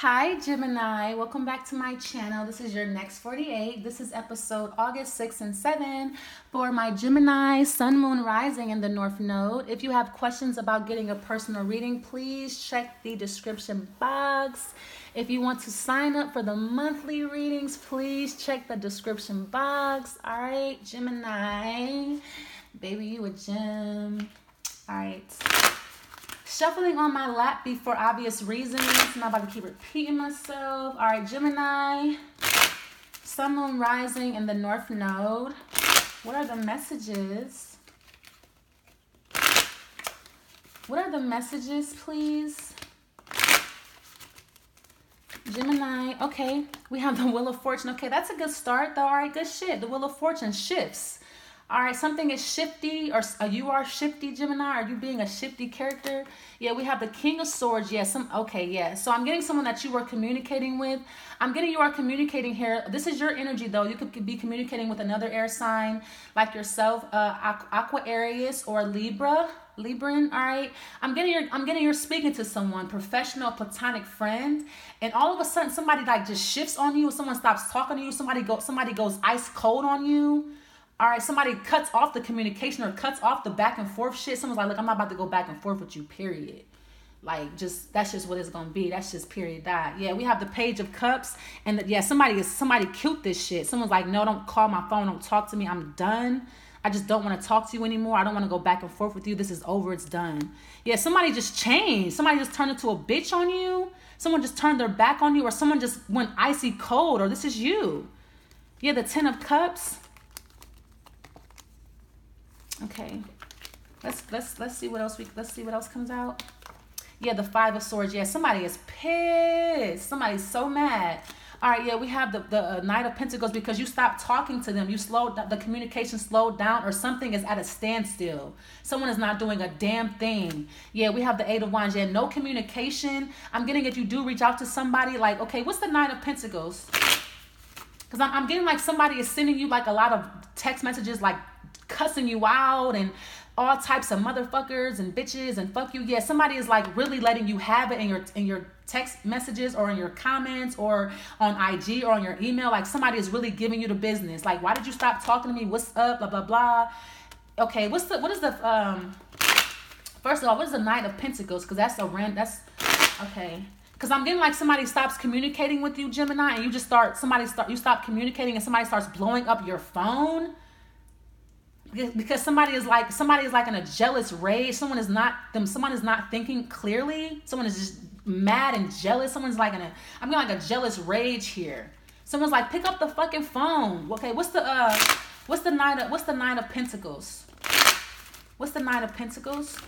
Hi, Gemini. Welcome back to my channel. This is your next 48. This is episode August 6 and 7 for my Gemini Sun Moon Rising in the North Node. If you have questions about getting a personal reading, please check the description box. If you want to sign up for the monthly readings, please check the description box. All right, Gemini. Baby, you a gem. All right. Shuffling on my lap for obvious reasons. I'm not about to keep repeating myself. All right, Gemini. Sun, Moon, Rising in the North Node. What are the messages? What are the messages, please? Gemini. Okay, we have the Wheel of Fortune. Okay, that's a good start, though. All right, good shit. The Wheel of Fortune shifts. All right, something is shifty, or uh, you are shifty, Gemini. Are you being a shifty character? Yeah, we have the King of Swords. Yeah, some okay, yeah. So I'm getting someone that you were communicating with. I'm getting you are communicating here. This is your energy, though. You could be communicating with another air sign like yourself, uh, Aquarius or Libra. Libran, all right. I'm getting your I'm getting you're speaking to someone, professional, platonic friend, and all of a sudden somebody like just shifts on you. Someone stops talking to you. Somebody go somebody goes ice cold on you all right, somebody cuts off the communication or cuts off the back and forth shit. Someone's like, look, I'm not about to go back and forth with you, period. Like, just that's just what it's gonna be. That's just period. That yeah, we have the page of cups, and the, yeah, somebody is somebody killed this shit. Someone's like, no, don't call my phone, don't talk to me. I'm done. I just don't want to talk to you anymore. I don't want to go back and forth with you. This is over. It's done. Yeah, somebody just changed. Somebody just turned into a bitch on you. Someone just turned their back on you, or someone just went icy cold, or this is you. Yeah, the Ten of Cups. Okay. Let's let's let's see what else we let's see what else comes out. Yeah, the five of swords. Yeah, somebody is pissed. Somebody's so mad. All right, yeah, we have the, the uh, Knight of Pentacles because you stopped talking to them. You slowed the communication slowed down, or something is at a standstill. Someone is not doing a damn thing. Yeah, we have the Eight of Wands. Yeah, no communication. I'm getting if you do reach out to somebody, like, okay, what's the Nine of Pentacles? Because I'm, I'm getting like somebody is sending you like a lot of text messages, like cussing you out and all types of motherfuckers and bitches and fuck you. Yeah, somebody is like really letting you have it in your in your text messages or in your comments or on IG or on your email. Like somebody is really giving you the business. Like, why did you stop talking to me? What's up? Blah blah blah. Okay, what's the what is the um first of all, what is the Knight of Pentacles? Because that's a rent that's okay. Cause I'm getting like somebody stops communicating with you, Gemini, and you just start somebody start you stop communicating and somebody starts blowing up your phone because somebody is like somebody is like in a jealous rage. Someone is not them someone is not thinking clearly. Someone is just mad and jealous. Someone's like in a i'm getting like a jealous rage here. Someone's like pick up the fucking phone. Okay what's the uh what's the nine of what's the nine of pentacles? What's the nine of pentacles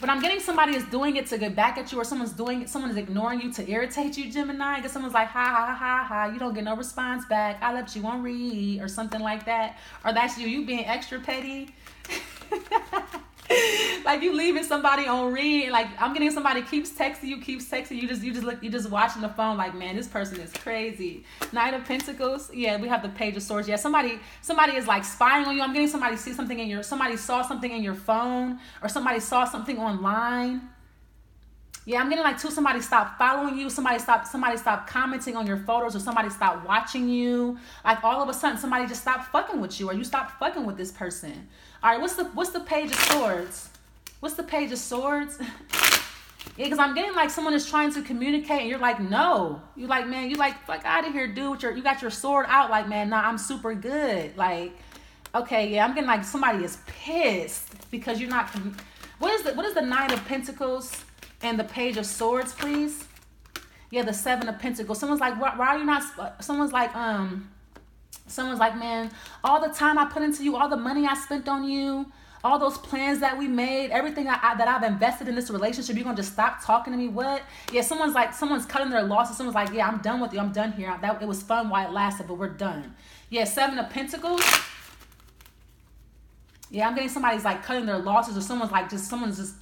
But I'm getting somebody is doing it to get back at you, or someone's doing it, someone is ignoring you to irritate you, Gemini. Because someone's like, ha ha ha ha, you don't get no response back. I left you on read, or something like that. Or that's you, you being extra petty. Like you leaving somebody on read. Like I'm getting somebody keeps texting you, keeps texting you. Just you just look, you just watching the phone. Like man, this person is crazy. Knight of Pentacles. Yeah, we have the Page of Swords. Yeah, somebody somebody is like spying on you. I'm getting somebody see something in your somebody saw something in your phone or somebody saw something online. Yeah, I'm getting like two. Somebody stop following you. Somebody stop Somebody stop commenting on your photos, or somebody stop watching you. Like all of a sudden, somebody just stopped fucking with you, or you stopped fucking with this person. All right, what's the what's the page of swords? What's the page of swords? yeah, because I'm getting like someone is trying to communicate, and you're like, no. You're like, man, you like fuck out of here, dude. With your you got your sword out, like, man, nah, I'm super good. Like, okay, yeah, I'm getting like somebody is pissed because you're not. What is the what is the nine of pentacles? and the page of swords, please. Yeah, the seven of pentacles. Someone's like, why, why are you not? Someone's like, um, someone's like, man, all the time I put into you, all the money I spent on you, all those plans that we made, everything I, I, that I've invested in this relationship, you're gonna just stop talking to me? What? Yeah, someone's like, someone's cutting their losses. Someone's like, yeah, I'm done with you. I'm done here. That it was fun while it lasted, but we're done. Yeah, seven of pentacles. Yeah, I'm getting somebody's like cutting their losses, or someone's like just someone's just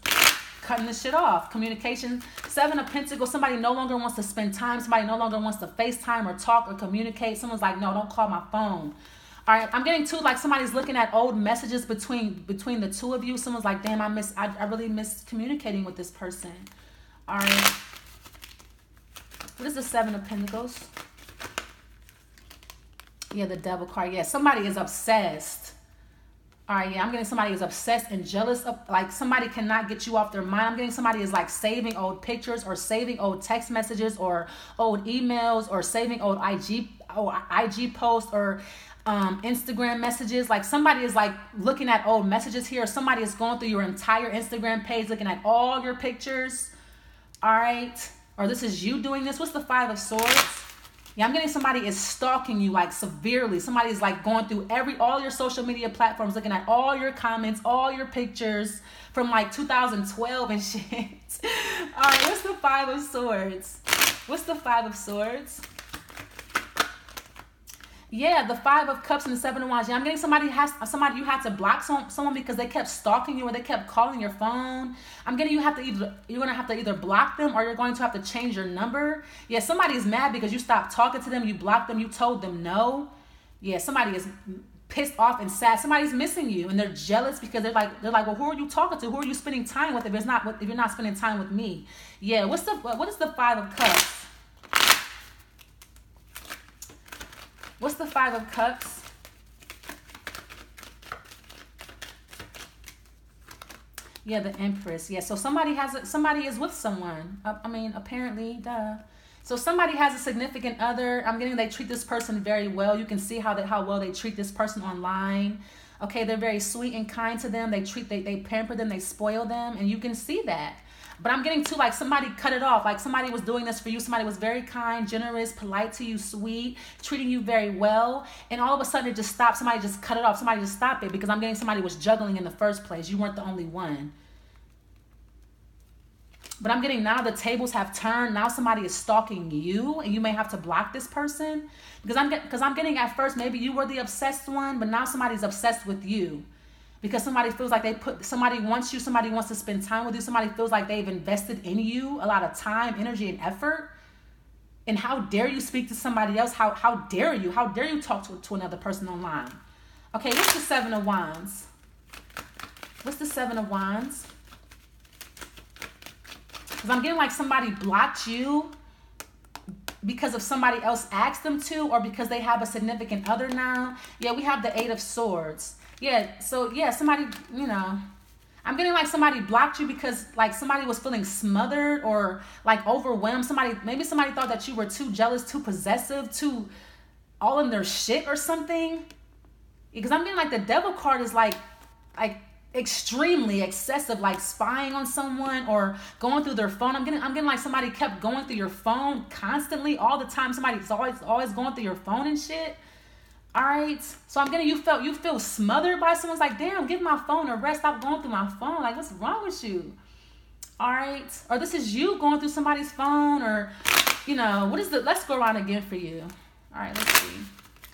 cutting this shit off. Communication. Seven of Pentacles. Somebody no longer wants to spend time. Somebody no longer wants to FaceTime or talk or communicate. Someone's like, no, don't call my phone. All right, I'm getting too like somebody's looking at old messages between between the two of you. Someone's like, damn, I miss I, I really miss communicating with this person. All right. What is the seven of pentacles? Yeah, the devil card. Yeah, somebody is obsessed. All right, yeah, I'm getting somebody is obsessed and jealous of like somebody cannot get you off their mind. I'm getting somebody is like saving old pictures or saving old text messages or old emails or saving old IG or oh, IG posts or um, Instagram messages. Like somebody is like looking at old messages here. Somebody is going through your entire Instagram page, looking at all your pictures. All right. Or this is you doing this. What's the five of swords? Yeah, I'm getting somebody is stalking you like severely. Somebody is like going through every all your social media platforms, looking at all your comments, all your pictures from like 2012 and shit. all right, what's the five of swords? What's the five of swords? Yeah, the five of cups and the seven of wands. Yeah, I'm getting somebody has somebody you had to block some, someone because they kept stalking you or they kept calling your phone. I'm getting you have to either you're gonna have to either block them or you're going to have to change your number. Yeah, somebody's mad because you stopped talking to them, you blocked them, you told them no. Yeah, somebody is pissed off and sad. Somebody's missing you and they're jealous because they're like they're like, well, who are you talking to? Who are you spending time with if it's not if you're not spending time with me? Yeah, what's the what is the five of cups? What's the Five of Cups? Yeah, the Empress. Yeah, so somebody has a, somebody is with someone. Uh, I mean, apparently, duh. So somebody has a significant other. I'm getting they treat this person very well. You can see how they how well they treat this person online. Okay, they're very sweet and kind to them. They treat they they pamper them, they spoil them, and you can see that. But I'm getting to like somebody cut it off. Like somebody was doing this for you. Somebody was very kind, generous, polite to you, sweet, treating you very well. And all of a sudden it just stopped. Somebody just cut it off. Somebody just stopped it because I'm getting somebody was juggling in the first place. You weren't the only one. But I'm getting now the tables have turned. Now somebody is stalking you, and you may have to block this person because I'm because I'm getting at first maybe you were the obsessed one, but now somebody's obsessed with you because somebody feels like they put somebody wants you somebody wants to spend time with you somebody feels like they've invested in you a lot of time energy and effort. And how dare you speak to somebody else? How how dare you? How dare you talk to, to another person online? Okay what's the seven of wands? What's the seven of wands? Because i'm getting like somebody blocked you because of somebody else asked them to or because they have a significant other now. Yeah we have the eight of swords yeah, so yeah, somebody, you know, I'm getting like somebody blocked you because like somebody was feeling smothered or like overwhelmed. Somebody, maybe somebody thought that you were too jealous, too possessive, too all in their shit or something. Because I'm getting like the devil card is like, like extremely excessive, like spying on someone or going through their phone. I'm getting, I'm getting like somebody kept going through your phone constantly all the time. Somebody's always, always going through your phone and shit. All right. So I'm getting you felt you feel smothered by someone's like, damn, give my phone a rest. Stop going through my phone. Like, what's wrong with you? All right. Or this is you going through somebody's phone, or you know, what is the let's go around again for you. All right, let's see.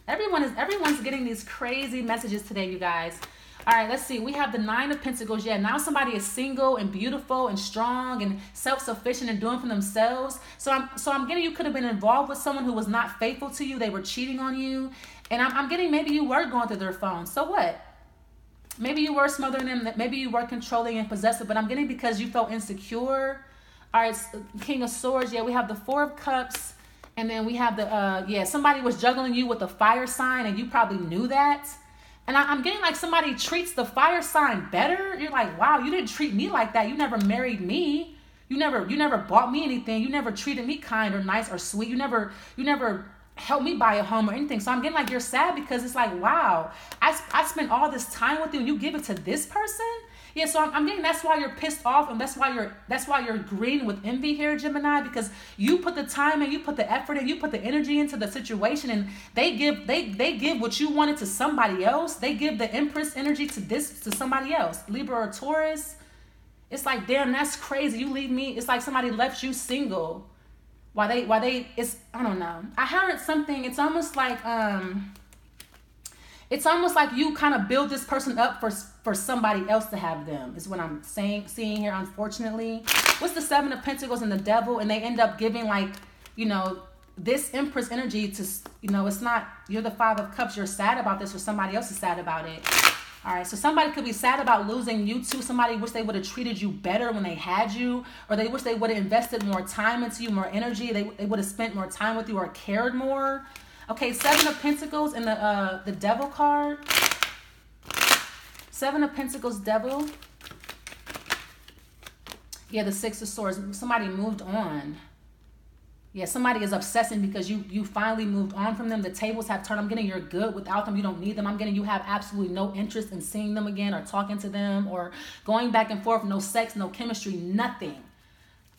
Everyone is everyone's getting these crazy messages today, you guys. All right, let's see. We have the Nine of Pentacles. Yeah, now somebody is single and beautiful and strong and self-sufficient and doing for themselves. So I'm so I'm getting you could have been involved with someone who was not faithful to you. They were cheating on you. And I'm, I'm getting maybe you were going through their phone. So what? Maybe you were smothering them. Maybe you were controlling and possessive. But I'm getting because you felt insecure. All right, King of Swords. Yeah, we have the Four of Cups. And then we have the, uh, yeah, somebody was juggling you with a fire sign and you probably knew that. And I, am getting like somebody treats the fire sign better. You're like, wow, you didn't treat me like that. You never married me. You never, you never bought me anything. You never treated me kind or nice or sweet. You never, you never helped me buy a home or anything. So I'm getting like you're sad because it's like, wow, I, I spent all this time with you and you give it to this person? Yeah, so I'm, I'm getting that's why you're pissed off and that's why you're that's why you're green with envy here, Gemini, because you put the time and you put the effort and you put the energy into the situation and they give they they give what you wanted to somebody else. They give the Empress energy to this to somebody else. Libra or Taurus. It's like, damn, that's crazy. You leave me. It's like somebody left you single why they why they it's I don't know. I heard something. It's almost like um it's almost like you kind of build this person up for for somebody else to have them is what i'm saying seeing here unfortunately what's the seven of pentacles and the devil and they end up giving like you know this Empress energy to, you know, it's not, you're the Five of Cups, you're sad about this or somebody else is sad about it. All right, so somebody could be sad about losing you to Somebody wish they would have treated you better when they had you, or they wish they would have invested more time into you, more energy. They, they would have spent more time with you or cared more. Okay, Seven of Pentacles and the uh, the Devil card. Seven of Pentacles, Devil. Yeah, the Six of Swords. Somebody moved on. Yeah, somebody is obsessing because you you finally moved on from them. The tables have turned. I'm getting you're good without them. You don't need them. I'm getting you have absolutely no interest in seeing them again or talking to them or going back and forth. No sex, no chemistry, nothing.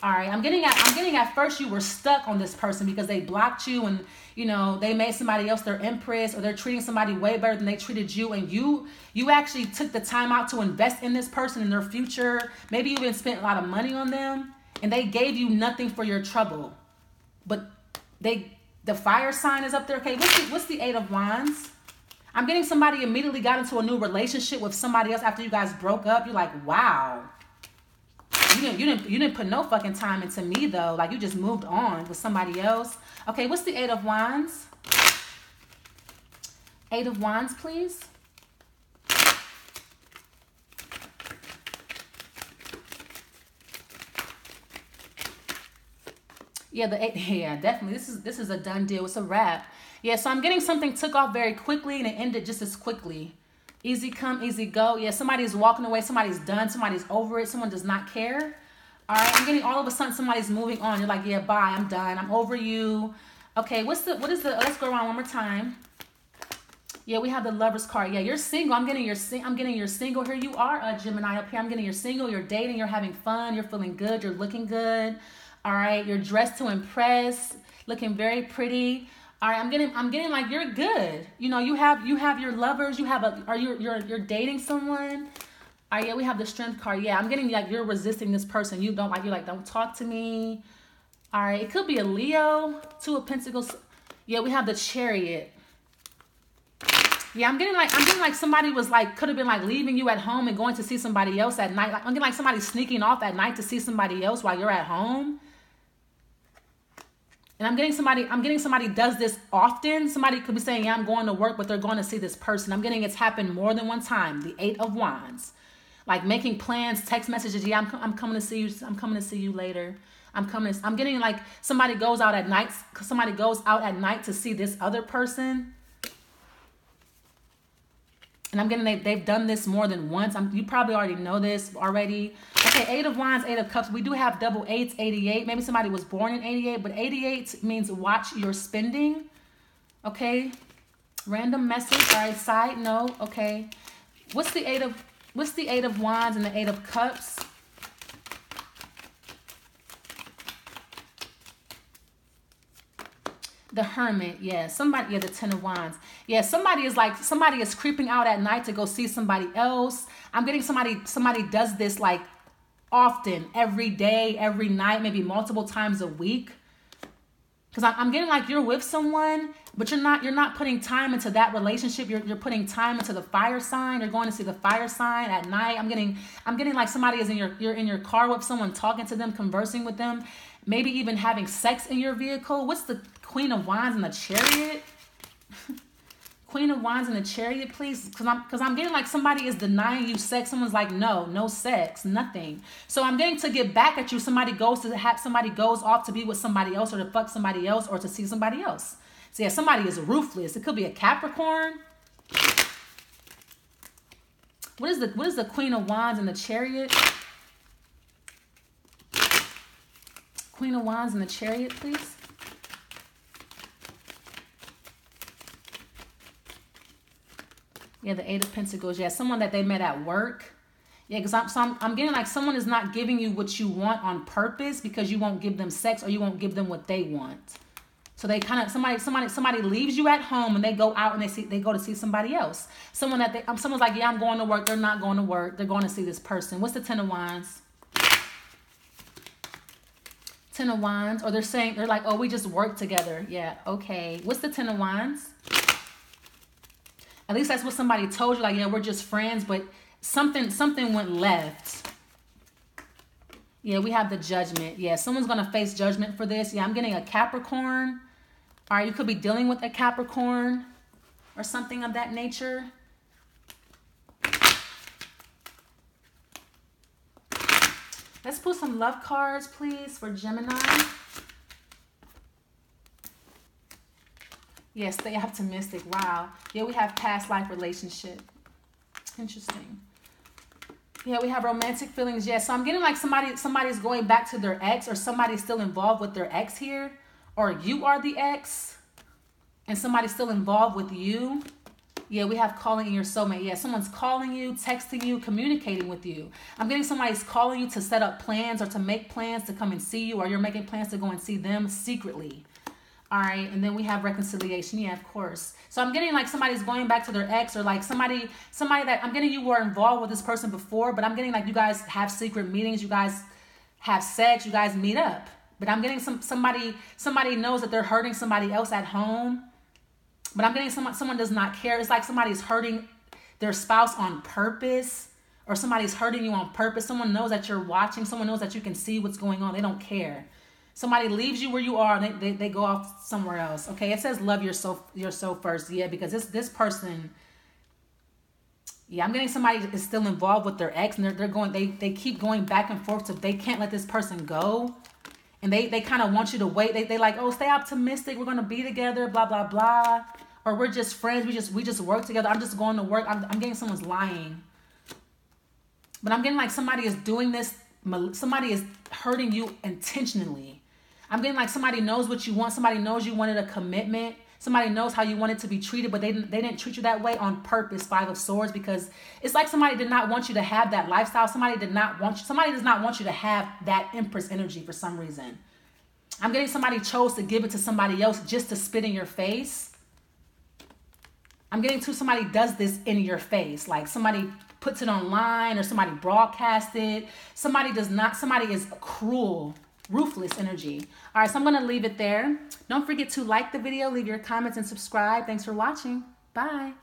All right, I'm getting at I'm getting at first you were stuck on this person because they blocked you and you know they made somebody else their empress or they're treating somebody way better than they treated you and you you actually took the time out to invest in this person in their future. Maybe you even spent a lot of money on them and they gave you nothing for your trouble but they the fire sign is up there. Okay, what's the, what's the eight of wands? I'm getting somebody immediately got into a new relationship with somebody else after you guys broke up. You're like, wow. You didn't you didn't you didn't put no fucking time into me though. Like you just moved on with somebody else. Okay, what's the eight of wands? Eight of wands, please. Yeah, the eight. Yeah, definitely. This is this is a done deal. It's a wrap. Yeah, so I'm getting something took off very quickly and it ended just as quickly. Easy come, easy go. Yeah, somebody's walking away. Somebody's done. Somebody's over it. Someone does not care. All right, I'm getting all of a sudden somebody's moving on. You're like, yeah, bye. I'm done. I'm over you. Okay, what's the what is the? Let's go around one more time. Yeah, we have the lovers card. Yeah, you're single. I'm getting your sing. I'm getting your single. Here you are, a Gemini up here. I'm getting your single. You're dating. You're having fun. You're feeling good. You're looking good. All right, you're dressed to impress, looking very pretty. All right, I'm getting I'm getting like you're good. You know, you have you have your lovers, you have a are you you're you're dating someone? All right, yeah, we have the strength card. Yeah, I'm getting like you're resisting this person. You don't like you're like don't talk to me. All right, it could be a Leo, two of pentacles. Yeah, we have the chariot. Yeah, I'm getting like I'm getting like somebody was like could have been like leaving you at home and going to see somebody else at night. Like I'm getting like somebody sneaking off at night to see somebody else while you're at home and I'm getting somebody, I'm getting somebody does this often. Somebody could be saying, Yeah, I'm going to work, but they're going to see this person. I'm getting it's happened more than one time. The eight of wands. Like making plans, text messages, yeah, I'm, I'm coming to see you. I'm coming to see you later. I'm coming. I'm getting like somebody goes out at night. Somebody goes out at night to see this other person and I'm getting they, they've done this more than once. I'm, you probably already know this already. Okay, eight of wands, eight of cups. We do have double eights, 88. Maybe somebody was born in 88, but 88 means watch your spending. Okay, random message. All right, side note. Okay, what's the eight of what's the eight of wands and the eight of cups? The hermit, yeah. Somebody, yeah, the ten of wands. Yeah, somebody is like, somebody is creeping out at night to go see somebody else. I'm getting somebody, somebody does this like often, every day, every night, maybe multiple times a week. Because I'm getting like you're with someone, but you're not, you're not putting time into that relationship. You're, you're putting time into the fire sign. You're going to see the fire sign at night. I'm getting, I'm getting like somebody is in your, you're in your car with someone, talking to them, conversing with them, maybe even having sex in your vehicle. What's the Queen of Wands and the Chariot? Queen of Wands and the Chariot, please? Because I'm because I'm getting like somebody is denying you sex. Someone's like, no, no sex, nothing. So I'm getting to get back at you. Somebody goes to have somebody goes off to be with somebody else or to fuck somebody else or to see somebody else. So yeah, somebody is ruthless. It could be a Capricorn. What is the what is the Queen of Wands and the Chariot? Queen of Wands and the Chariot, please. Yeah, the Eight of Pentacles. Yeah, someone that they met at work. Yeah, because I'm, so I'm, I'm getting like someone is not giving you what you want on purpose because you won't give them sex or you won't give them what they want. So they kind of somebody somebody somebody leaves you at home and they go out and they see they go to see somebody else. Someone that they um, someone's like, yeah, I'm going to work. They're not going to work. They're going to see this person. What's the Ten of Wands? Ten of Wands, or they're saying they're like, oh, we just work together. Yeah, okay. What's the Ten of Wands? At least that's what somebody told you. Like, yeah, we're just friends, but something something went left. Yeah, we have the judgment. Yeah, someone's gonna face judgment for this. Yeah, I'm getting a Capricorn. All right, you could be dealing with a Capricorn or something of that nature. Let's pull some love cards, please, for Gemini. Yes, stay optimistic. Wow. Yeah, we have past life relationship. Interesting. Yeah, we have romantic feelings. Yes, so I'm getting like somebody somebody's going back to their ex or somebody's still involved with their ex here or you are the ex and somebody's still involved with you. Yeah, we have calling in your soulmate. Yeah, someone's calling you, texting you, communicating with you. I'm getting somebody's calling you to set up plans or to make plans to come and see you, or you're making plans to go and see them secretly. All right, and then we have reconciliation. Yeah, of course. So I'm getting like somebody's going back to their ex, or like somebody, somebody that I'm getting you were involved with this person before, but I'm getting like you guys have secret meetings, you guys have sex, you guys meet up. But I'm getting some somebody, somebody knows that they're hurting somebody else at home but I'm getting someone someone does not care. It's like somebody's hurting their spouse on purpose or somebody's hurting you on purpose. Someone knows that you're watching. Someone knows that you can see what's going on. They don't care. Somebody leaves you where you are and they, they, they go off somewhere else. Okay, it says love yourself yourself first. Yeah, because this this person yeah, I'm getting somebody is still involved with their ex and they're, they're going they they keep going back and forth so they can't let this person go. And they they kind of want you to wait. They they like, "Oh, stay optimistic. We're to be together, blah blah blah." or we're just friends. We just we just work together. I'm just going to work. I'm, I'm getting someone's lying. But I'm getting like somebody is doing this. Somebody is hurting you intentionally. I'm getting like somebody knows what you want. Somebody knows you wanted a commitment. Somebody knows how you wanted to be treated, but they didn't, they didn't treat you that way on purpose, Five of Swords, because it's like somebody did not want you to have that lifestyle. Somebody did not want you, somebody does not want you to have that Empress energy for some reason. I'm getting somebody chose to give it to somebody else just to spit in your face. I'm getting to somebody does this in your face. Like somebody puts it online or somebody broadcasts it. Somebody does not, somebody is cruel, ruthless energy. All right, so I'm going to leave it there. Don't forget to like the video, leave your comments, and subscribe. Thanks for watching. Bye.